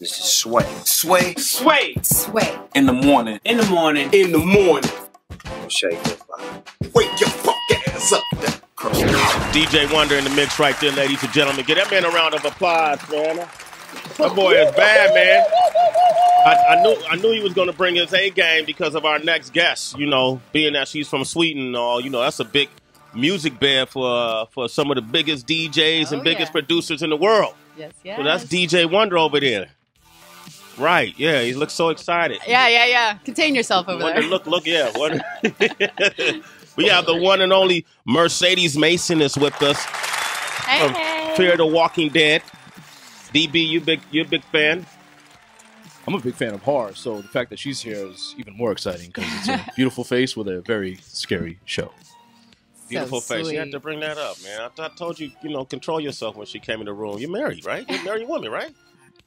This is Sway. Sway. Sway. Sway. In the morning. In the morning. In the morning. Shake that. Wake your fuck ass up. DJ Wonder in the mix right there, ladies and gentlemen. Get that man a round of applause, man. That boy is bad, man. I, I knew I knew he was going to bring his A game because of our next guest. You know, being that she's from Sweden and all, you know, that's a big music band for uh, for some of the biggest DJs and Oh, biggest yeah. producers in the world. Yes, yes. So that's DJ Wonder over there. Right, yeah, he looks so excited. Yeah, yeah, yeah. Contain yourself over Wonder, there. look, look, yeah. Wonder. we have the one and only Mercedes Mason is with us Hey, from hey. Fear the Walking Dead. DB, you big, you a big fan? I'm a big fan of horror, so the fact that she's here is even more exciting because it's a beautiful face with a very scary show. Beautiful So face. You had to bring that up, man. I, I told you, you know, control yourself when she came in the room. You're married, right? You're a married woman, right?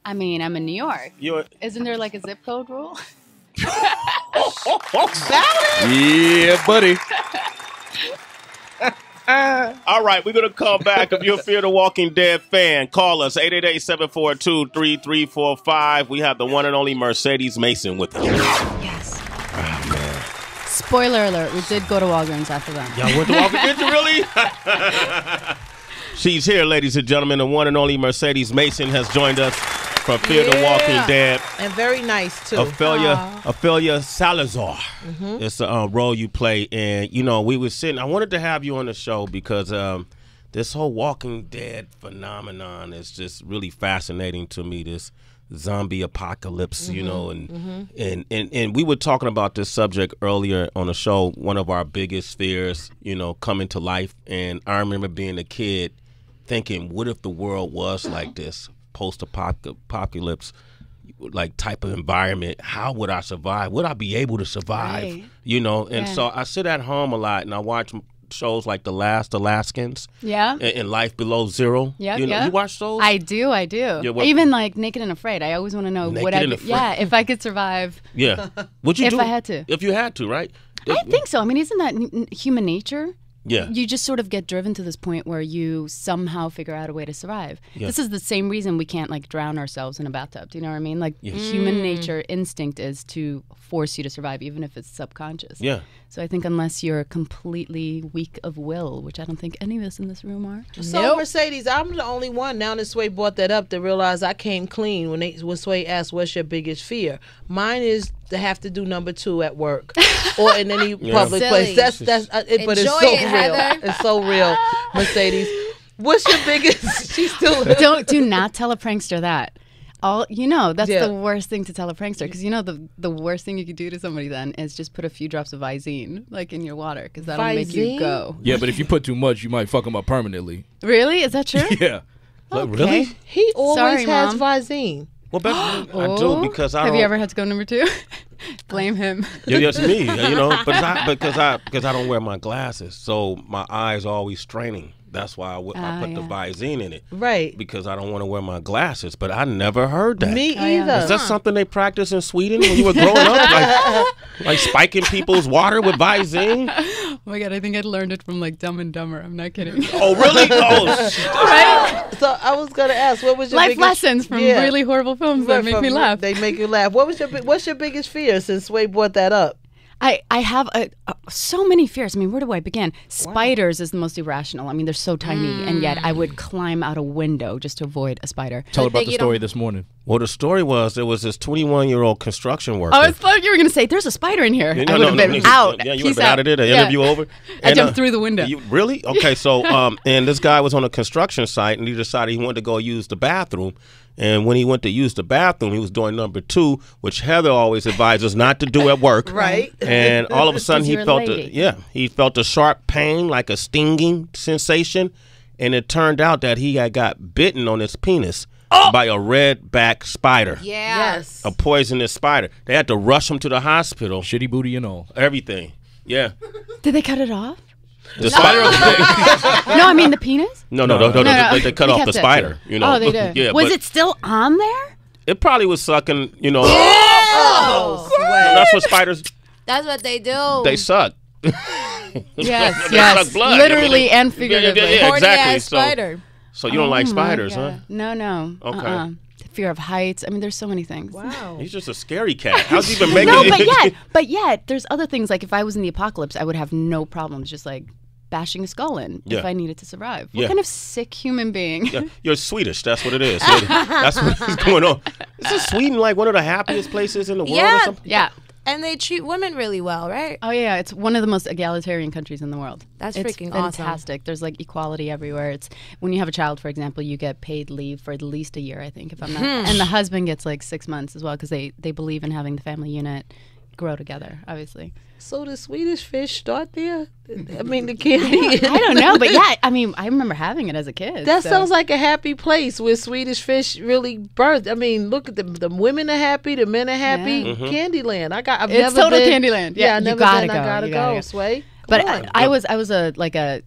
I mean, I'm in New York. You're. Isn't there like a zip code rule? Yeah, buddy. All right, we're going to come back. If you're a Fear the Walking Dead fan, call us 888-742-3345. We have the one and only Mercedes Mason with us. Yes. Ah, Spoiler alert, we did go to Walgreens after them. Y'all went to Walking Dead, you really? She's here, ladies and gentlemen. The one and only Mercedes Mason has joined us from Fear the Walking Dead. and very nice too. Ophelia, Ophelia Salazar. Mm-hmm. It's a uh, role you play, and you know we were sitting. I wanted to have you on the show because um, this whole Walking Dead phenomenon is just really fascinating to me. This zombie apocalypse, you know, and, Mm-hmm. and and and we were talking about this subject earlier on the show. One of our biggest fears, you know, coming to life. And I remember being a kid thinking, what if the world was like this, post-apocalypse? like type of environment how would i survive would i be able to survive Right. you know and Yeah. so i sit at home a lot and i watch shows like the last alaskans Yeah. and, and life below zero Yeah, you know yeah. you watch those I do, I do. Yeah, what- Even like Naked and Afraid. I always want to know what I Afraid. Yeah, if I could survive. yeah would you If do I had to. if you had to right I think so. I mean, isn't that human nature? Yeah You just sort of get driven to this point where you somehow figure out a way to survive. Yeah. This is the same reason we can't like drown ourselves in a bathtub. Do you know what I mean? Like human mm. nature instinct is to force you to survive, even if it's subconscious. yeah So I think unless you're completely weak of will, which I don't think any of us in this room are. So Mercedes, I'm the only one now that Sway brought that up to realize I came clean when they when Sway asked, "What's your biggest fear?" Mine is to have to do number two at work or in any public Silly. place. That's that's uh, it, but it's so it, real. Heather. It's so real, Mercedes. What's your biggest? She's still. don't do not tell a prankster that. All you know, that's Yeah. the worst thing to tell a prankster because you know the the worst thing you could do to somebody then is just put a few drops of Visine like in your water because that'll make you go. Yeah, but if you put too much, you might fuck them up permanently. Really? Is that true? Yeah. Oh, really He always Sorry, has Mom. Visine. Well back I Oh. do because i Have you ever had to go number two? Blame him. yeah, yes, me. You know, but I, because I because I don't wear my glasses, so my eyes are always straining. That's why I, w- I Ah, put the yeah. Visine in it Right. because I don't want to wear my glasses. But I never heard that. Me Oh, either. Is that something they practice in Sweden when you were growing up? Like, like spiking people's water with Visine? Oh my god, I think I learned it from like Dumb and Dumber. I'm not kidding. Oh, really? Oh, right? So I was gonna ask, what was your Life biggest, lessons from Yeah. really horrible films that make me laugh. They make you laugh. What was your what's your biggest fear since Sway brought that up? I, I have a, a, so many fears. I mean, where do I begin? Spiders is the most irrational. I mean, they're so tiny, and yet I would climb out a window just to avoid a spider. Tell her about the story this morning. Well, the story was there was this 21 year old construction worker. Oh, I thought you were going to say, there's a spider in here. Yeah, I would have been no, out. Yeah, you would have been out of there. The Yeah. interview over. I And, jumped uh, through the window. You really? Okay, so um, and this guy was on a construction site, and he decided he wanted to go use the bathroom. And when he went to use the bathroom, he was doing number two, which Heather always advises not to do at work. Right. And all of a sudden, he you're a felt a, yeah, he felt a sharp pain, like a stinging sensation, and it turned out that he had got bitten on his penis oh! by a red-back spider, Yeah. Yes. a poisonous spider. They had to rush him to the hospital. Shitty booty and all. Everything. Yeah. Did they cut it off? The spider. no, I mean the penis. No, no, no, no, no. No, no. They, they cut We off kept the it. spider. You know. Oh, they did. yeah. was but it still on there? It probably was sucking. You know. Oh, Sway. That's what spiders. That's what they do. They suck. Yes, They yes. suck blood. Literally I mean, and yeah, figuratively. yeah, yeah, Horny exactly. So- spider. So you don't like Oh my spiders, huh? No, no. Okay. Uh-uh. fear of heights. I mean, there's so many things. Wow. He's just a scary cat. How's he even making No, but yet, but yet, there's other things. Like if I was in the apocalypse, I would have no problems just like bashing a skull in Yeah. if I needed to survive. What Yeah. kind of sick human being? Yeah, You're Swedish. That's what it is. That's what's going on. Isn't Sweden like one of the happiest places in the world or Yeah. something? yeah. And they treat women really well, right? Oh yeah, it's one of the most egalitarian countries in the world. That's it's freaking awesome. fantastic. There's like equality everywhere. It's when you have a child, for example, you get paid leave for at least a year, I think, if I'm not. Hmm. and the husband gets like six months as well because they they believe in having the family unit grow together. Obviously, So the Swedish fish start there? I mean, the candy. I don't know, but yeah, I mean, I remember having it as a kid. That so- sounds like a happy place where Swedish fish really birth. I mean, look at the the women are happy, the men are happy. Yeah. Mm-hmm. Candyland. I got. I've It's never total been, Candyland. Yeah, Yeah, I've never gotta been. I go, gotta you go. gotta go. Sway. But Come on. I, I was I was a like a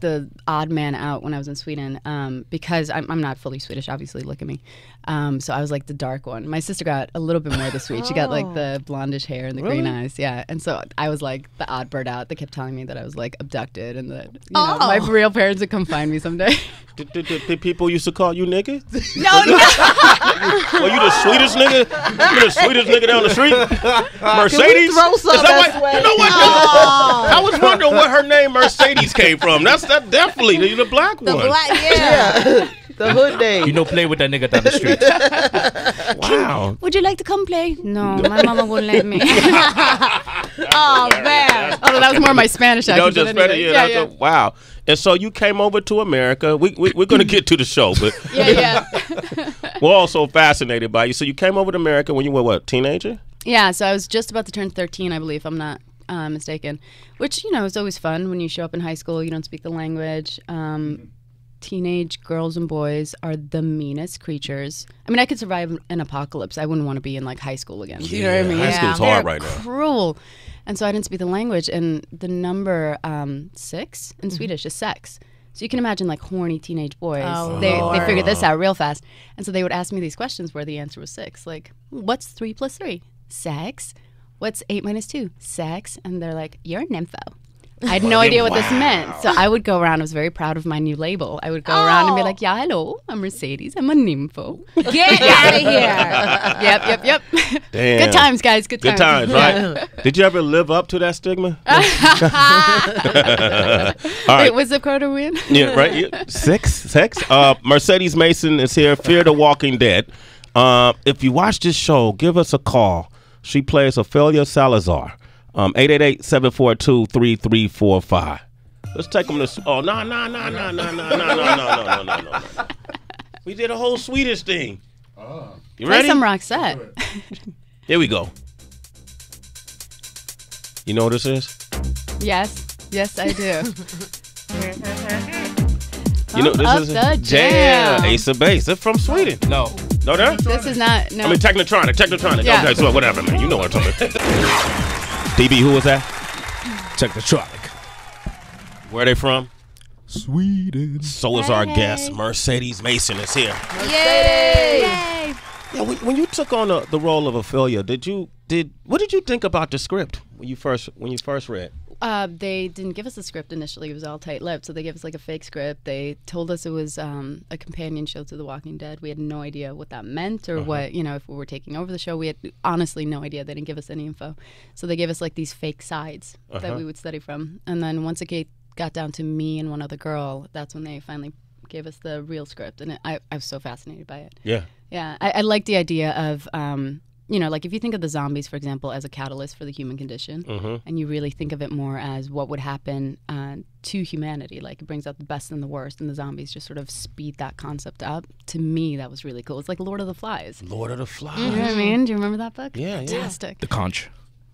the odd man out when I was in Sweden um, because I'm, I'm not fully Swedish. Obviously, look at me. Um, so I was like the dark one. My sister got a little bit more of the sweet. She got like the blondish hair and the green eyes. Yeah, and so I was like the odd bird out. They kept telling me that I was like abducted and that you know, my real parents would come find me someday. Did, did, did, did people used to call you nigga? no, no. Well, you the sweetest nigga? You the sweetest nigga down the street? Mercedes? throw some Is that that why- You know what? I was wondering where her name Mercedes came from. That's that definitely the, the black The one. black, yeah. the hood day. You know, play with that nigga down the street. wow. Would you like to come play? No, my mama wouldn't let me. oh man. Although that was more my Spanish That was accent. just but better. anyway. Yeah, yeah, that's a- wow. And so you came over to America. We, we we're gonna get to the show, but yeah, yeah. we're also fascinated by you. So you came over to America when you were what, teenager? Yeah, so I was just about to turn 13, I believe, I'm not uh, mistaken. Which, you know, is always fun when you show up in high school, you don't speak the language. Um, teenage girls and boys are the meanest creatures. I mean, I could survive an apocalypse. I wouldn't want to be in like high school again. you know what I mean? High school's They're hard right now. Cruel. And so I didn't speak the language. And the number um, six in Mm-hmm. Swedish is sex. So you can imagine like horny teenage boys. Oh, they, they figured this out real fast. And so they would ask me these questions where the answer was six. Like, what's three plus three? Sex. What's eight minus two? Sex. And they're like, you're a nympho. I had no idea what this meant. So I would go around. I was very proud of my new label. I would go around and be Oh. like, yeah, hello, I'm Mercedes. I'm a nympho. Get out of here. yep, yep, yep. Damn. Good times, guys. Good Good times. times, right? Did you ever live up to that stigma? All Wait, right. was the quota win? Yeah, right. Yeah. Six, six. Uh, Mercedes Mason is here. Fear the Walking Dead. Uh, if you watch this show, give us a call. She plays Ophelia Salazar. Um, 888-742-3345. Let's take them to. Oh no no no no no no no no no no no no no. We did a whole Swedish thing. You Play ready? some Roxette. Here we go. You know what this is? Yes, yes, I do. You know this is the jam. Ace of Base. They're from Sweden. No. No, they're. This is not. No. I mean, Technotronic, Technotronic. Yeah. Okay, so whatever, man. You know what I'm talking about. DB, who was that? Hmm. Technotronic. Where are they from? Sweden. So is our guest, Mercedes Mason is here. Yay. Yeah, when, when you took on the, the role of Ophelia, did you did what did you think about the script when you first when you first read? Uh, they didn't give us a script initially. It was all tight-lipped, so they gave us like a fake script. They told us it was um, a companion show to The Walking Dead. We had no idea what that meant or what you know if we were taking over the show. We had honestly no idea. They didn't give us any info, so they gave us like these fake sides that we would study from. And then once it got down to me and one other girl, that's when they finally gave us the real script, and it, I, I was so fascinated by it. Yeah. Yeah, I, I like the idea of, um, you know, like if you think of the zombies, for example, as a catalyst for the human condition, and you really think of it more as what would happen uh, to humanity, like it brings out the best and the worst, and the zombies just sort of speed that concept up. To me, that was really cool. It's like Lord of the Flies. Lord of the Flies. You know what I mean? Do you remember that book? Yeah, yeah. Fantastic. The conch.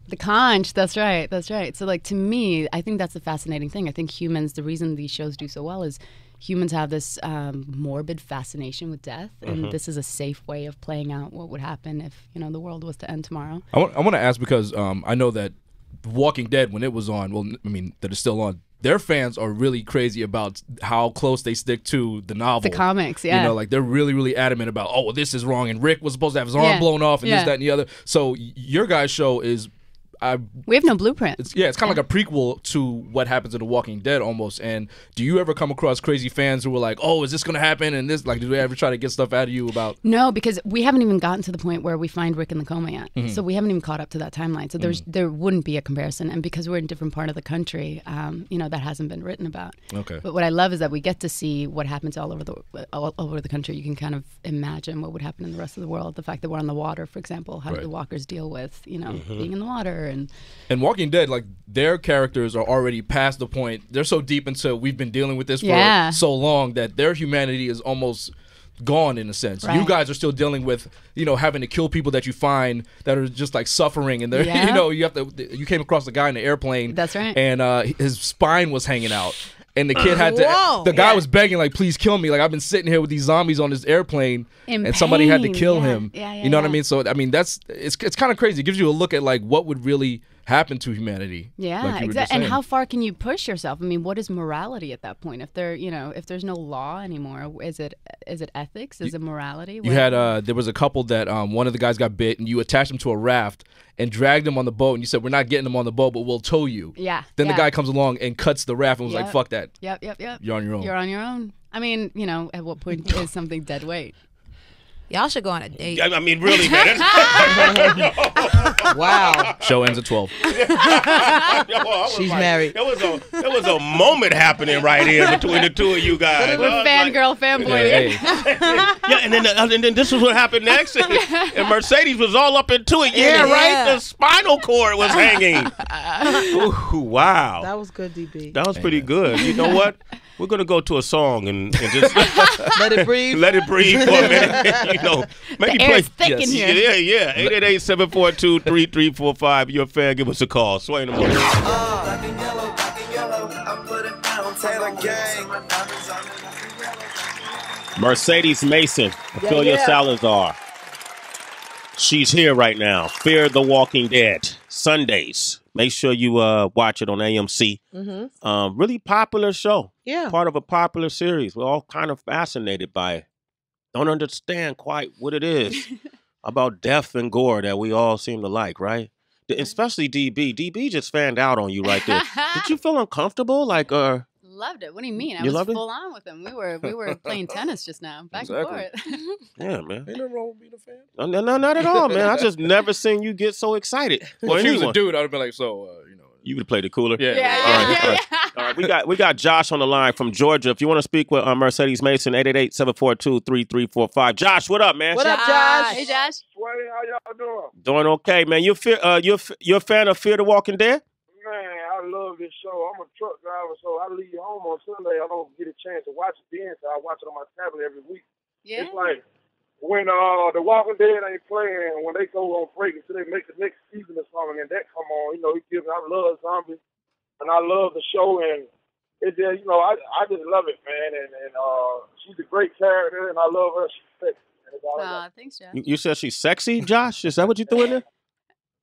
The conch, that's right, that's right. So, like, to me, I think that's the fascinating thing. I think humans, the reason these shows do so well is humans have this um, morbid fascination with death, and this is a safe way of playing out what would happen if, you know, the world was to end tomorrow. I want, I want to ask because um, I know that Walking Dead, when it was on, well, I mean, that it's still on, their fans are really crazy about how close they stick to the novel. The comics, yeah. You know, like they're really, really adamant about, oh, well, this is wrong. And Rick was supposed to have his arm Yeah. blown off and Yeah. this, that, and the other. So your guys' show is, I We have no blueprint. it's yeah, it's kind of like a prequel to what happens in The Walking Dead almost. And do you ever come across crazy fans who were like, "Oh, is this gonna happen?" And this, like, do they ever try to get stuff out of you about? No, because we haven't even gotten to the point where we find Rick in the coma yet. Mm-hmm. So we haven't even caught up to that timeline. So there's there wouldn't be a comparison. And because we're in a different part of the country, um, you know, that hasn't been written about. Okay. But what I love is that we get to see what happens all over the all over the country. You can kind of imagine what would happen in the rest of the world. The fact that we're on the water, for example, how do the walkers deal with you know Mm-hmm. being in the water and And Walking Dead, like their characters are already past the point. They're so deep into we've been dealing with this for so long that their humanity is almost gone in a sense. You guys are still dealing with, you know, having to kill people that you find that are just like suffering and they're you know, you have to you came across a guy in the airplane. That's right. And uh his spine was hanging out. And the uh-huh. kid had to Whoa. the guy Yeah. was begging like please kill me. Like I've been sitting here with these zombies on this airplane In and somebody had to kill Yeah. him. Yeah, yeah, you know what I mean? So I mean that's it's it's kind of crazy. It gives you a look at like what would really happen to humanity. Yeah, like you exactly. And how far can you push yourself? I mean, what is morality at that point? If there, you know, if there's no law anymore, is it is it ethics? Is it morality? You had uh there was a couple that um one of the guys got bit and you attached him to a raft and dragged him on the boat and you said we're not getting him on the boat but we'll tow you. Yeah. Then yeah. the guy comes along and cuts the raft and was like fuck that. Yep, yep, yep. You're on your own. You're on your own. I mean, you know, at what point is something dead weight? Y'all should go on a date. I I mean, really, man. Wow. Show ends at 12. Yo, She's like, married. There was a there was a moment happening right here between the two of you guys. We're I was like- fangirl, fanboy. Yeah, hey. yeah, and then uh, and then this is what happened next, and, and Mercedes was all up into it. Yeah, Yeah. right. The spinal cord was hanging. Ooh, wow, That was good, DB. that was pretty good. You know what? We're gonna go to a song and, and just Let it breathe. let it breathe for a minute. you know, maybe The play. air's thick Yes. in here. Yeah, yeah. 888 742 3345. You're a fan. Give us a call. Sway in the morning. Black and yellow, black and yellow. I put it down. Taylor gang. Mercedes Mason, Ophelia yeah. Salazar. She's here right now. Fear the Walking Dead. Sundays. Make sure you uh, watch it on AMC. Mm-hmm. Um, really popular show. Yeah. Part of a popular series. We're all kind of fascinated by it. Don't understand quite what it is about death and gore that we all seem to like, right? Especially DB. DB just fanned out on you right there. Did you feel uncomfortable? Like, uh, Loved it. What do you mean? I You was loved it? full on with him. We were we were playing tennis just now, back Exactly. and forth. yeah, man. Ain't nothing wrong with being a fan. No, no, no, not at all, man. I just never seen you get so excited. Well, if he was a dude, I'd have been like, so, uh, you know. You would have played it cooler. Yeah. yeah, All yeah, right, yeah, all right. yeah. All right, we got we got Josh on the line from Georgia. If you want to speak with uh, Mercedes Mason, 888-742-3345. Josh, what up, man? What up, Josh? Hey, Josh. Sway, how y'all doing? Doing okay, man. You fear uh you're you're a fan of Fear the Walking Dead? Man, I love this show. I'm a truck driver, so I leave home on Sunday. I don't get a chance to watch it then, so I watch it on my tablet every week. Yeah. It's like when uh The Walking Dead ain't playing, when they go on break until they make the next season or something, and that come on, you know, it gives. I love zombies, and I love the show, and it just, you know, I I just love it, man. And and uh, she's a great character, and I love her. She's sexy. man. That's all I got. Aw, thanks, Josh. You, you said she's sexy, Josh? Is that what you threw in there?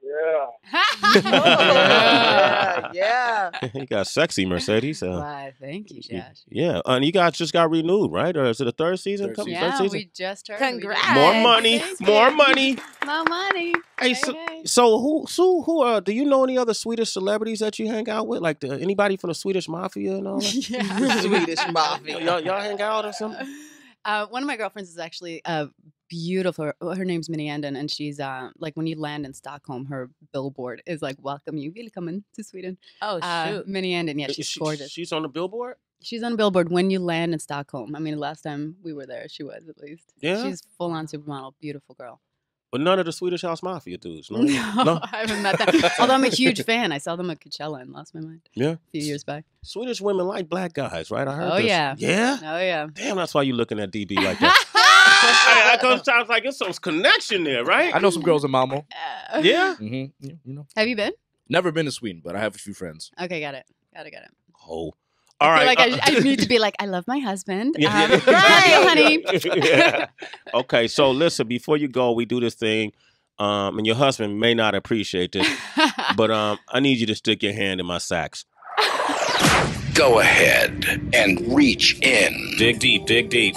Yeah. yeah. Yeah. you got sexy, Mercedes. Uh, Why, thank you, Josh. yeah, and you guys just got renewed, right? Or is it a third season? Third season. Yeah, Third season? we just heard. Congrats. More money, Thank more you. money. More money. Hey, Hey, so, hey. so who, so who, uh, do you know any other Swedish celebrities that you hang out with? Like the, anybody from the Swedish Mafia and all that? yeah. Swedish mafia. y'all, y'all hang out or something? Uh, one of my girlfriends is actually uh, beautiful. Her name's Mini Andén, and she's uh, like when you land in Stockholm, her billboard is like "Welcome you, welcome to Sweden." Oh Uh, shoot. Mini Andén, yeah, she's she- gorgeous. She's on the billboard. She's on a billboard when you land in Stockholm. I mean, last time we were there, she was at least. Yeah? she's full on supermodel, beautiful girl. But none of the Swedish House Mafia dudes. No, No, I haven't met them. Although I'm a huge fan. I saw them at Coachella and lost my mind Yeah. a few years back. Swedish women like black guys, right? I heard. Oh, this. yeah. Yeah. Oh yeah. Damn, that's why you're looking at DB like that. I, I goes sounds like it's some connection there, right? I know some girls in Malmo. Uh, Yeah. Mm-hmm. Yeah, you know. Have you been? Never been to Sweden, but I have a few friends. Okay, got it. Got it. Got it. Oh. All I feel right. like uh, I, I need to be like, I love my husband. Yeah, um, yeah. love you, honey. Yeah. Okay, so listen, before you go, we do this thing, um, and your husband may not appreciate this, but um, I need you to stick your hand in my sacks. Go ahead and reach in. Dig deep, dig deep.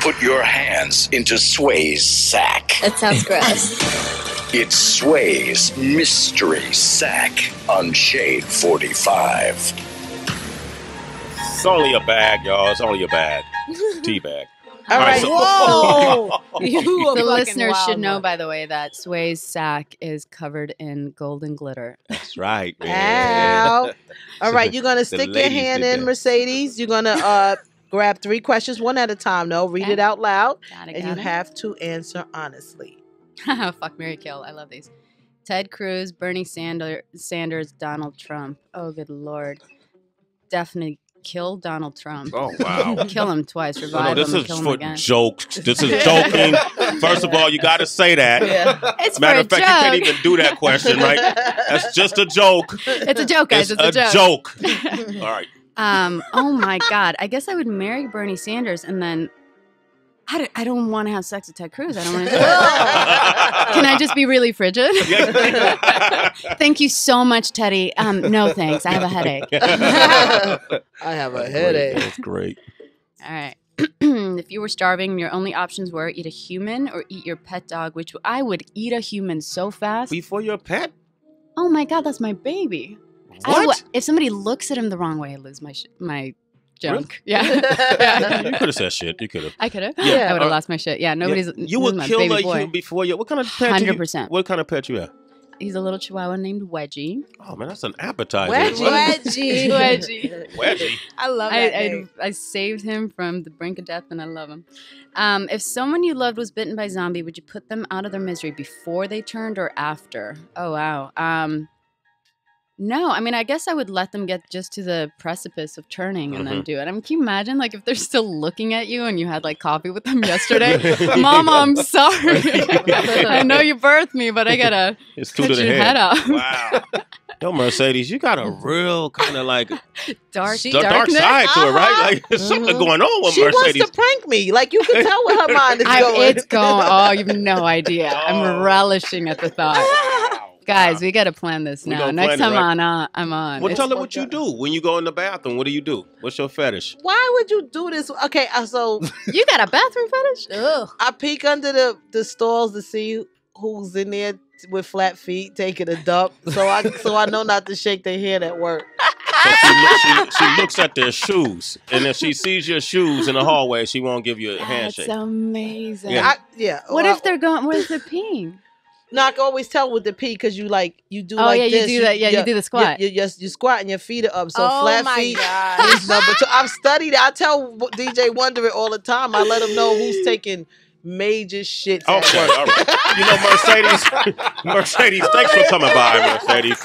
Put your hands into Sway's sack. That sounds gross. It's Sway's Mystery Sack on Shade 45. It's only a bag, y'all. It's only a bag. Tea bag. All right. so- Whoa. you the fucking listeners should know, one. by the way, that Sway's sack is covered in golden glitter. That's right, man. Ow. All right, you're gonna stick your hand in, that. Mercedes. You're gonna uh grab three questions, one at a time. No, read it out loud, Got it, and you it. have to answer honestly. Fuck Mary Kill. I love these. Ted Cruz, Bernie Sander, Sanders, Donald Trump. Oh, good lord. Definitely kill Donald Trump. Oh wow. Kill him twice, oh, No, revive no, this him, and is kill him for again. jokes. This is joking. First of all, you got to say that. It's Matter for of a fact, you can't even do that question, right? That's just a joke. It's a joke, guys. It's It's, a a joke. joke. All right. Um. Oh my God. I guess I would marry Bernie Sanders and then. I don't, I don't want to have sex with Ted Cruz. I don't want to do it. Can I just be really frigid? Thank you so much, Teddy. Um, no thanks. I have a headache. I have a headache. That's great. All right. if you were starving, and your only options were eat a human or eat your pet dog, which I would eat a human so fast. Before your pet? Oh my god, that's my baby. I What? would- if somebody looks at him the wrong way, I lose my sh- my junk. Yeah. You could have said shit. You could have. I could have. Yeah. I would have Uh, lost my shit. Yeah, nobody's. you this would kill baby a boy. human before you. What kind of pet? do you- 100%. What kind of pet you have? He's a little chihuahua named Wedgie. Oh man, that's an appetizer. Wedgie. What? Wedgie. Wedgie. I love I, that I, name. I saved him from the brink of death and I love him. Um, if someone you loved was bitten by a zombie, would you put them out of their misery before they turned or after? Oh, wow. Um, no, I mean, I guess I would let them get just to the precipice of turning and then Mhm. do it. I mean, can you imagine, like, if they're still looking at you and you had, like, coffee with them yesterday? Mama, I'm sorry. I know you birthed me, but I gotta It's two cut to the your head. head off. Wow. Yo, Mercedes, you got a real kind of like Dark, the dark darkness. side to it, right? Uh-huh. Like there's something going on with She Mercedes. wants to prank me. Like you can tell where her mind is I- going. it's going. Oh, you have no idea. Oh. I'm relishing at the thought. Guys, we got to plan this now. Next plan it, time right? on, uh, I'm on. Well, It's- tell her what you do when you go in the bathroom. What do you do? What's your fetish? Why would you do this? Okay, uh, so you got a bathroom fetish? Ugh. I peek under the the stalls to see who's in there with flat feet taking a dump. So I so I know not to shake their hand at work. So she, look, she, she looks at their shoes, and if she sees your shoes in the hallway, she won't give you a That's handshake. That's amazing. Yeah. I, yeah. What well, if they're going? What if they're peeing? No, I can always tell with the P because you like you do Oh, like yeah, you this. do that. Yeah, you do the squat. You, you, you, you squat and your feet are up. So Oh flat my feet gosh. is number two. I've studied. it. I tell DJ Wonder it all the time. I let him know who's taking major shit. at Okay, all right. You know, Mercedes, Mercedes, thanks for coming by, Mercedes.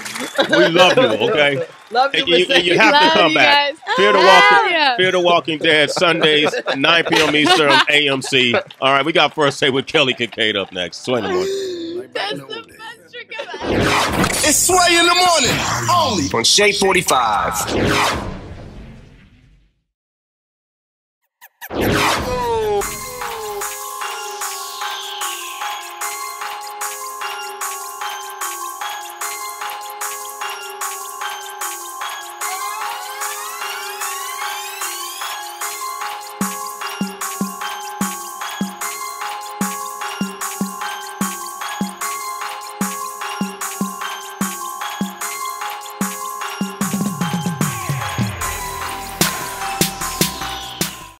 We love you, okay? Love you, you, you have to come back. guys. Fear the Walking, yeah. Fear the Walking Dead, Sundays, 9 p.m. Eastern, AMC. All right, we got first say with Kelly Kincaid up next. Sway in the morning. That's the best trick ever. It's Sway in the morning, only on Shade 45.